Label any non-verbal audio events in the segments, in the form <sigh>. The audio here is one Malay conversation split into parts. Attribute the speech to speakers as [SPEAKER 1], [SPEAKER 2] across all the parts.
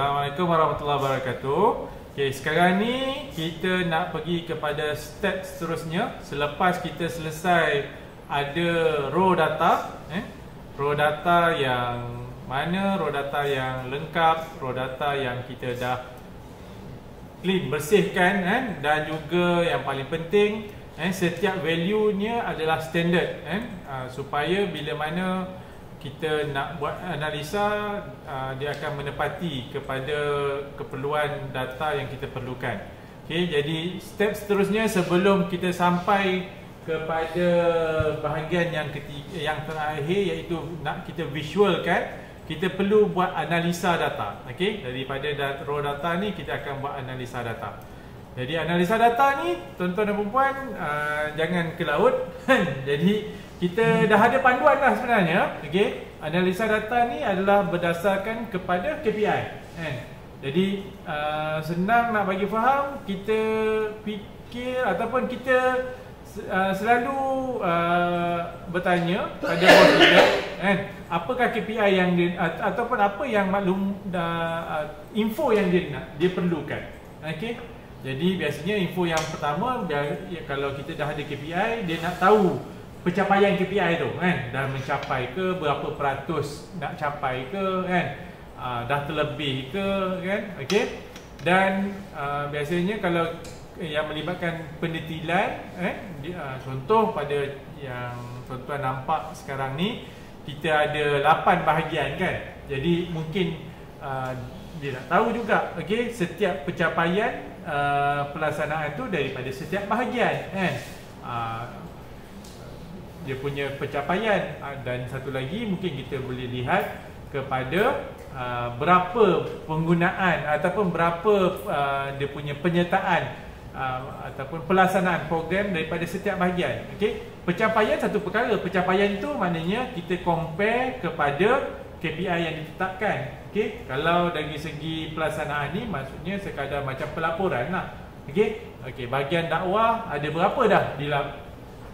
[SPEAKER 1] Assalamualaikum warahmatullahi wabarakatuh. Okey, sekarang ni kita nak pergi kepada step seterusnya. Selepas kita selesai ada raw data, eh, raw data yang mana? Raw data yang lengkap, raw data yang kita dah clean, bersihkan eh, dan juga yang paling penting eh, setiap value-nya adalah standard eh, uh, supaya bila mana kita nak buat analisa uh, dia akan menepati kepada keperluan data yang kita perlukan. Okey, jadi step seterusnya sebelum kita sampai kepada bahagian yang ketiga yang terakhir iaitu nak kita visualkan kita perlu buat analisa data. Okey, daripada raw data ni kita akan buat analisa data. Jadi analisa data ni tuan-tuan dan puan uh, jangan ke laut. <laughs> jadi kita dah ada panduan lah sebenarnya okay? Analisa data ni adalah berdasarkan kepada KPI kan? Jadi uh, senang nak bagi faham Kita fikir ataupun kita uh, selalu uh, bertanya pada bos kita kan? Apakah KPI yang dia, uh, ataupun apa yang maklum uh, info yang dia nak, dia perlukan okay? Jadi biasanya info yang pertama ya, Kalau kita dah ada KPI, dia nak tahu pencapaian KPI tu kan? Dah mencapai ke berapa peratus nak capai ke kan? Uh, dah terlebih ke kan? Okey? Dan uh, biasanya kalau yang melibatkan pendetilan eh uh, contoh pada yang tuan-tuan nampak sekarang ni kita ada 8 bahagian kan? Jadi mungkin uh, dia nak tahu juga okey? Setiap pencapaian uh, pelaksanaan tu daripada setiap bahagian kan? Uh, dia punya pencapaian ah, dan satu lagi mungkin kita boleh lihat kepada uh, berapa penggunaan ataupun berapa uh, dia punya penyertaan uh, ataupun pelaksanaan program daripada setiap bahagian. Okey pencapaian satu perkara. Pencapaian itu maknanya kita compare kepada KPI yang ditetapkan. Okey kalau dari segi pelaksanaan ni maksudnya sekadar macam pelaporan lah. Okey okey bahagian dakwah ada berapa dah di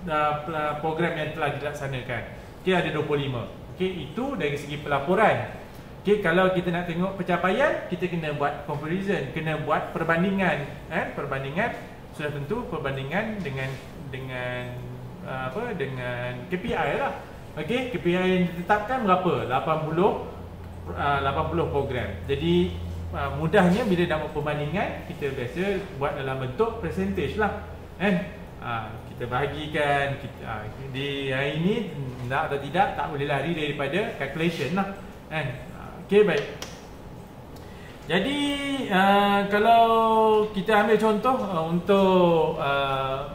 [SPEAKER 1] uh, program yang telah dilaksanakan. Okey ada 25. Okey itu dari segi pelaporan. Okey kalau kita nak tengok pencapaian, kita kena buat comparison, kena buat perbandingan, eh perbandingan sudah tentu perbandingan dengan dengan uh, apa dengan KPI lah. Okey KPI yang ditetapkan berapa? 80 uh, 80 program. Jadi uh, mudahnya bila nak buat perbandingan, kita biasa buat dalam bentuk percentage lah. Eh uh, kita bahagikan kita, uh, di hari ini nak atau tidak tak boleh lari daripada calculation lah kan? Okey baik. Jadi uh, kalau kita ambil contoh uh, untuk uh,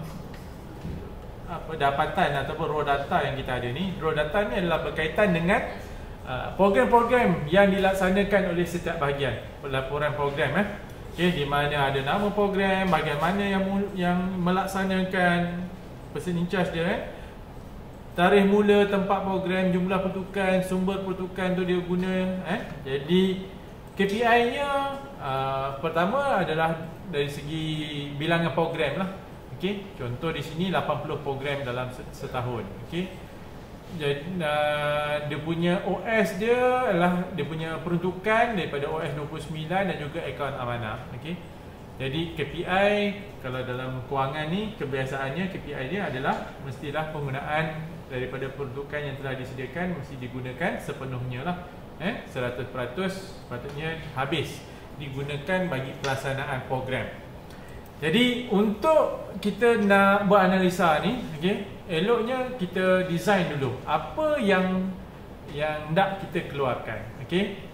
[SPEAKER 1] apa dapatan ataupun raw data yang kita ada ni raw data ni adalah berkaitan dengan program-program uh, yang dilaksanakan oleh setiap bahagian laporan program eh Okay, di mana ada nama program, bahagian mana yang yang melaksanakan person in charge dia eh. Tarikh mula, tempat program, jumlah pertukan, sumber pertukan tu dia guna eh. Jadi KPI-nya uh, pertama adalah dari segi bilangan program lah. Okey, contoh di sini 80 program dalam setahun. Okey jadi, uh, dia punya OS dia adalah dia punya peruntukan daripada OS 29 dan juga akaun amanah okey? Jadi KPI kalau dalam kewangan ni kebiasaannya KPI dia adalah mestilah penggunaan daripada peruntukan yang telah disediakan mesti digunakan sepenuhnya lah eh? 100% patutnya habis digunakan bagi pelaksanaan program. Jadi untuk kita nak buat analisa ni okey eloknya kita design dulu. Apa yang yang nak kita keluarkan okey?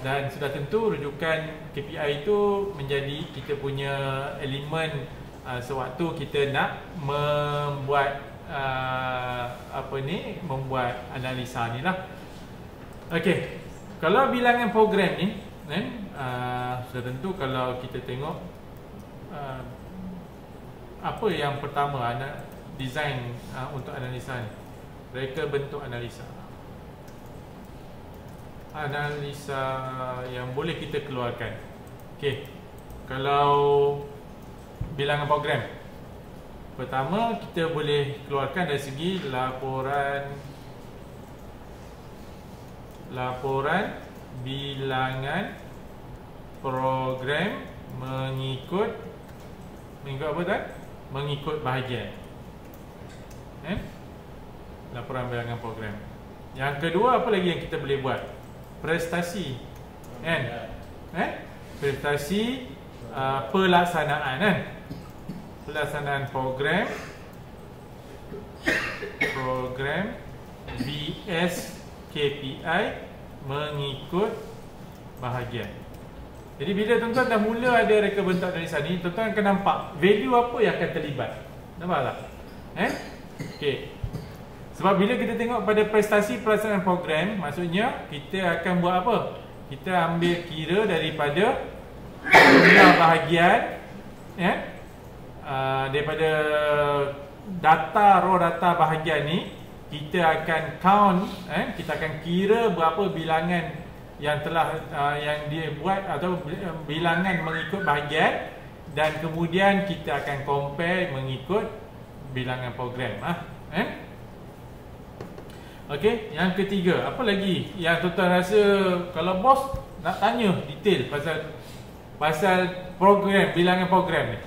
[SPEAKER 1] Dan sudah tentu rujukan KPI itu menjadi kita punya elemen uh, sewaktu kita nak membuat uh, apa ni membuat analisa ni lah. Okey kalau bilangan program ni eh, uh, sudah tentu kalau kita tengok uh, apa yang pertama anak design uh, untuk analisa ni. Reka bentuk analisa. Analisa yang boleh kita keluarkan. Okey. Kalau bilangan program pertama kita boleh keluarkan dari segi laporan. Laporan bilangan program mengikut mengikut apa tuan? Mengikut bahagian. Eh? Laporan bilangan program. Yang kedua apa lagi yang kita boleh buat? Prestasi. Kan? Eh? Prestasi uh, pelaksanaan kan? Pelaksanaan program program BS KPI mengikut bahagian. Jadi bila tuan-tuan dah mula ada reka bentuk dari sini, tuan-tuan akan nampak value apa yang akan terlibat. Nampak tak? Eh? Okey. Sebab bila kita tengok pada prestasi pelaksanaan program, maksudnya kita akan buat apa? Kita ambil kira daripada jumlah bahagian ya. Uh, daripada data raw data bahagian ni kita akan count eh kita akan kira berapa bilangan yang telah uh, yang dia buat atau bilangan mengikut bahagian dan kemudian kita akan compare mengikut bilangan program ah. Eh? Okey yang ketiga apa lagi? Yang tuan-tuan rasa kalau bos nak tanya detail pasal pasal program bilangan program ni.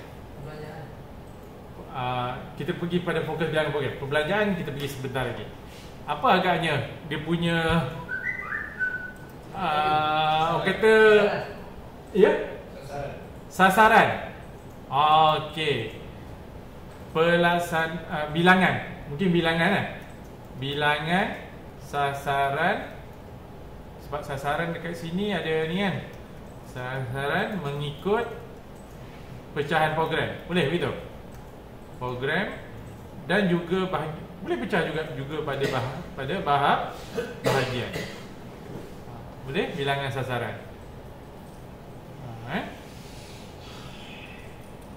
[SPEAKER 1] Uh, kita pergi pada fokus bilangan program. Perbelanjaan kita pergi sebentar lagi. Apa agaknya dia punya uh, orang kata ya? Sasaran. Okey. Pelaksan uh, bilangan. Mungkin bilangan kan? Bilangan sasaran sebab sasaran dekat sini ada ni kan. Sasaran mengikut pecahan program. Boleh begitu? program dan juga bahagian boleh pecah juga juga pada bah, pada bahag bahagian. Boleh bilangan sasaran. Ha, eh?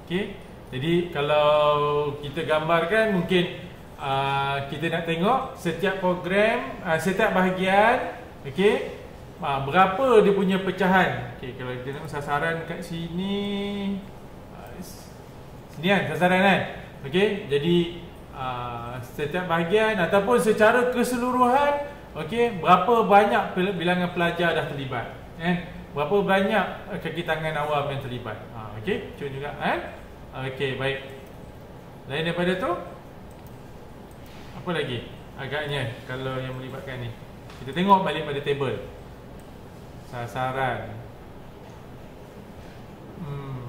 [SPEAKER 1] Okey. Jadi kalau kita gambarkan mungkin uh, kita nak tengok setiap program uh, setiap bahagian okey uh, berapa dia punya pecahan. Okey kalau kita tengok sasaran kat sini uh, sini kan sasaran kan. Okey, jadi uh, setiap bahagian ataupun secara keseluruhan okey, berapa banyak bilangan pelajar dah terlibat? Eh, berapa banyak kaki tangan awam yang terlibat? Ha, okey, cuba juga eh. Okey, baik. Lain daripada tu apa lagi? Agaknya kalau yang melibatkan ni. Kita tengok balik pada table. Sasaran. Hmm.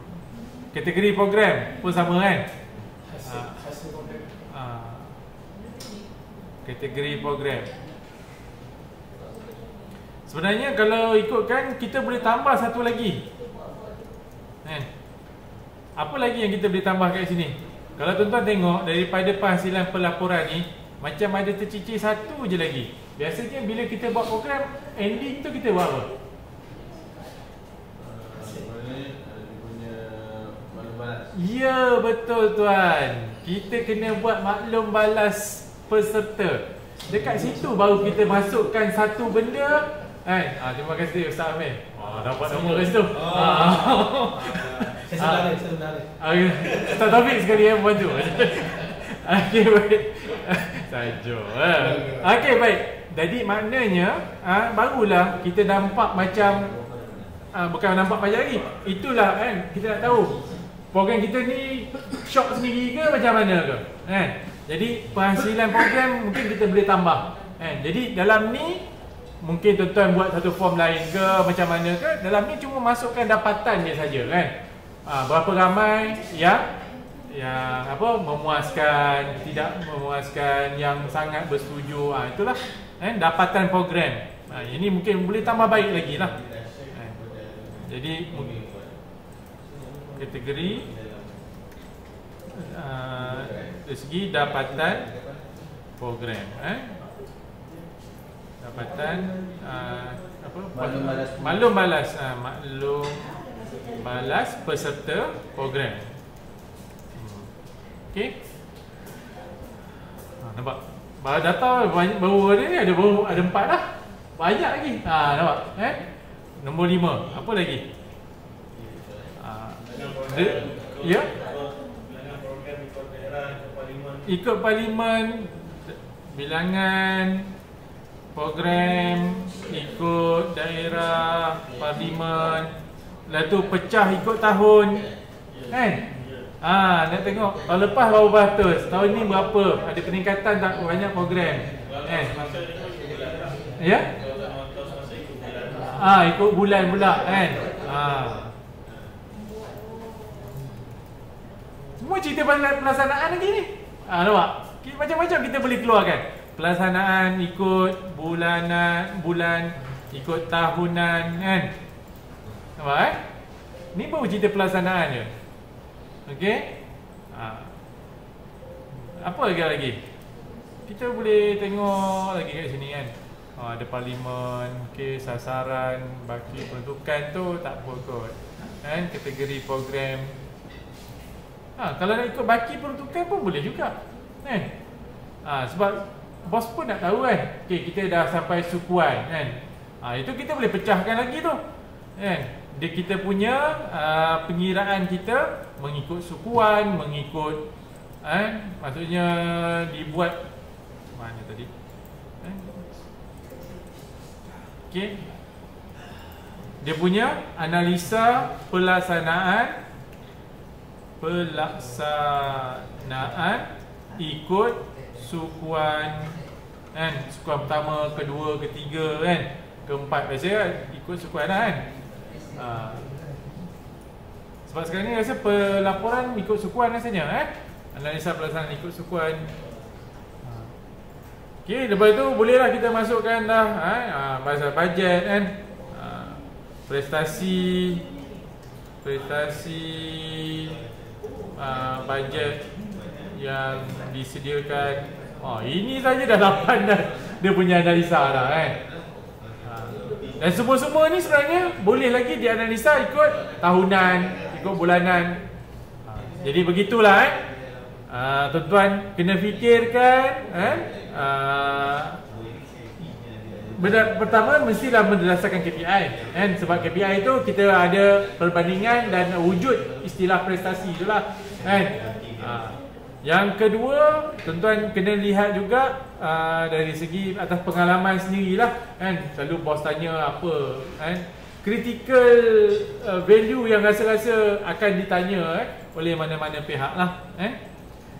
[SPEAKER 1] Kategori program pun sama kan? kategori program Sebenarnya kalau ikutkan kita boleh tambah satu lagi. Apa lagi yang kita boleh tambah kat sini Kalau tuan-tuan tengok daripada penghasilan pelaporan ni Macam ada tercicir satu je lagi Biasanya bila kita buat program Ending tu kita buat apa? Ya betul tuan Kita kena buat maklum balas peserta. Dekat situ baru kita masukkan satu benda kan. Ah terima kasih Ustaz Amir. Ah dapat nombor kat situ. Ah. <laughs> Saya sedar saya sedar. Ah Ustaz Taufik sekali yang bantu. <laughs> Okey baik. Sajo. Eh. Okey baik. Jadi maknanya ah barulah kita nampak macam ah bukan nampak macam lagi. Itulah kan kita nak tahu program kita ni shock sendiri ke macam mana ke? Kan? Jadi penghasilan program mungkin kita boleh tambah. Kan? Jadi dalam ni mungkin tuan-tuan buat satu form lain ke macam mana ke dalam ni cuma masukkan dapatan dia saja kan. Ha, berapa ramai yang yang apa memuaskan tidak memuaskan yang sangat bersetuju ha, itulah kan dapatan program. Ha, ini mungkin boleh tambah baik lagi lah. Ha, jadi kategori uh, dari segi dapatan program eh dapatan uh, apa maklum balas maklum balas uh, maklum balas peserta program. Hmm. okey. Ha, nampak? Baru data banyak baru ada ni ada baru ada empat dah. Banyak lagi. Ha nampak? Eh? Nombor lima. Apa lagi? Ha, ya? Ikut parlimen bilangan program ikut daerah parlimen Lepas tu pecah ikut tahun Kan Ah, nak tengok tahun lepas berapa beratus, tahun ni berapa, ada peningkatan tak banyak program. Kan? Ya? Ah, ikut bulan pula kan. Ah. Semua cerita pelaksanaan lagi ni. Ah, nampak? Macam-macam kita boleh keluarkan. Pelaksanaan ikut bulanan, bulan, ikut tahunan kan. Eh? Ni baru cerita pelaksanaan je. Okey? Ha. Apa lagi lagi? Kita boleh tengok lagi kat sini kan. Ha, ada parlimen, okey, sasaran, baki peruntukan tu tak apa kot. Kan kategori program. Ha, kalau nak ikut baki peruntukan pun boleh juga. Kan? Ha, sebab bos pun nak tahu kan. Okey, kita dah sampai sukuan kan. Ha, itu kita boleh pecahkan lagi tu. Kan? Dia kita punya uh, pengiraan kita mengikut sukuan, mengikut eh maksudnya dibuat mana tadi? Eh? Okey. Dia punya analisa pelaksanaan pelaksanaan ikut sukuan kan sukuan pertama, kedua, ketiga kan keempat biasa ikut sukuan lah, kan Ha. Sebab sekarang ni rasa pelaporan ikut sukuan rasanya eh. Analisa pelaksanaan ikut sukuan. Ha. Okey, lepas tu bolehlah kita masukkan dah eh ha, pasal bajet kan. Prestasi prestasi bajet yang disediakan. Oh, ini saja dah lapan dah dia punya analisa dah kan. Eh. Dan semua-semua ni sebenarnya boleh lagi dianalisa ikut tahunan, ikut bulanan. Ha, jadi begitulah eh. Uh, tuan-tuan kena fikirkan eh uh, Benda pertama mestilah berdasarkan KPI kan sebab KPI itu kita ada perbandingan dan wujud istilah prestasi itulah kan. Uh, yang kedua, tuan-tuan kena lihat juga uh, dari segi atas pengalaman sendirilah kan. Selalu bos tanya apa kan. Critical uh, value yang rasa-rasa akan ditanya eh, oleh mana-mana pihak lah. Eh.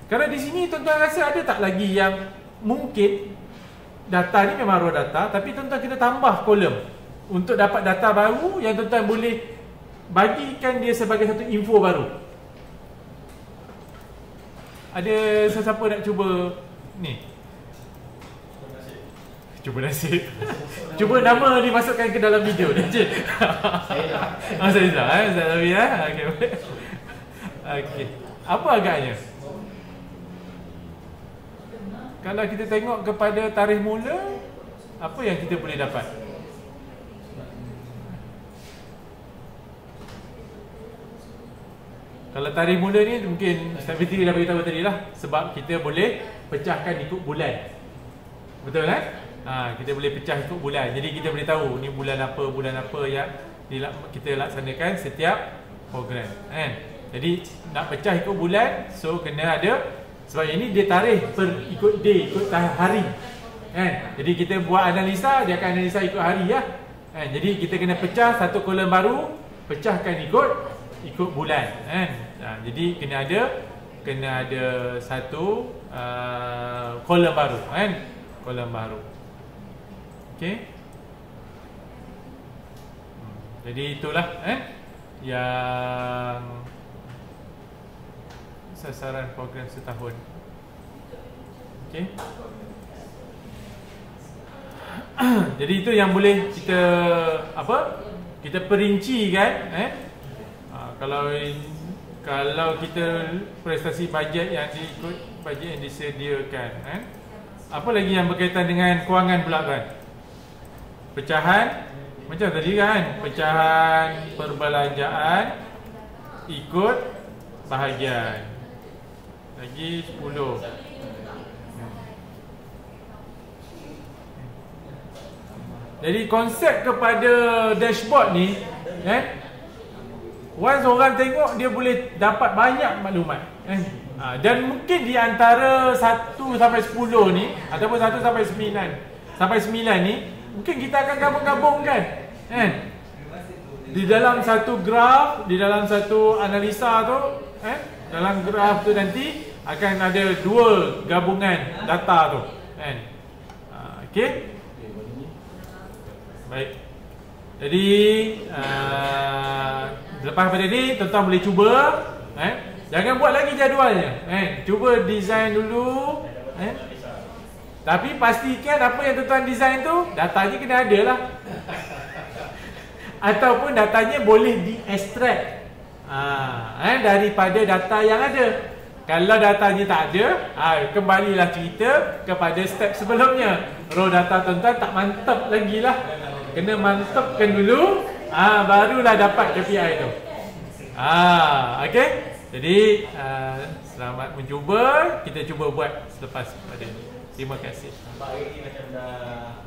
[SPEAKER 1] Kerana di sini tuan-tuan rasa ada tak lagi yang mungkin data ni memang raw data tapi tuan-tuan kita tambah kolom untuk dapat data baru yang tuan-tuan boleh bagikan dia sebagai satu info baru. Ada sesiapa nak cuba ni? Cuba nasib. <laughs> Cuba nama dimasukkan ke dalam video ni. Je. Saya dah. Oh, saya dah. Eh? Saya dah. Ya? Okey. Okey. Apa agaknya? Kalau kita tengok kepada tarikh mula, apa yang kita boleh dapat? Kalau tarikh mula ni mungkin Ustaz Fitri dah beritahu tadi lah Sebab kita boleh pecahkan ikut bulan Betul kan? Ha, kita boleh pecah ikut bulan Jadi kita boleh tahu ni bulan apa, bulan apa yang kita laksanakan setiap program kan? Jadi nak pecah ikut bulan So kena ada Sebab ini dia tarikh per ikut day, ikut hari kan? Jadi kita buat analisa, dia akan analisa ikut hari ya kan? Jadi kita kena pecah satu kolom baru Pecahkan ikut ikut bulan kan ha, jadi kena ada kena ada satu uh, kolom baru kan kolom baru okey. Jadi itulah eh? Yang sasaran program setahun. Okey. <clears throat> Jadi itu yang boleh kita apa? Kita perincikan eh? Kalau kalau kita prestasi bajet yang diikut bajet yang disediakan kan apa lagi yang berkaitan dengan kewangan pula kan pecahan? Macam tadi kan? Pecahan perbelanjaan ikut bahagian. Lagi 10 Jadi konsep kepada dashboard ni eh Once orang tengok dia boleh dapat banyak maklumat eh? ha, Dan mungkin di antara 1 sampai 10 ni Ataupun 1 sampai 9 Sampai 9 ni Mungkin kita akan gabung-gabungkan eh? di dalam satu graf, di dalam satu analisa tu, eh, dalam graf tu nanti akan ada dua gabungan data tu, kan? Uh, Okey. Baik. Jadi uh, lepas pada ni tuan-tuan boleh cuba, eh. Jangan buat lagi jadualnya, eh. Cuba design dulu, eh. Tapi pastikan apa yang tuan-tuan design tu datanya kena ada lah <laughs> ataupun datanya boleh di-extract ha, eh, daripada data yang ada. Kalau datanya tak ada, ha, kembalilah cerita kepada step sebelumnya. Raw data tuan-tuan tak mantap lagi lah. Kena mantapkan dulu, ha, barulah dapat KPI tu. Ha, okay? Jadi, uh, selamat mencuba. Kita cuba buat selepas pada ini. Terima kasih. Pak Ari macam dah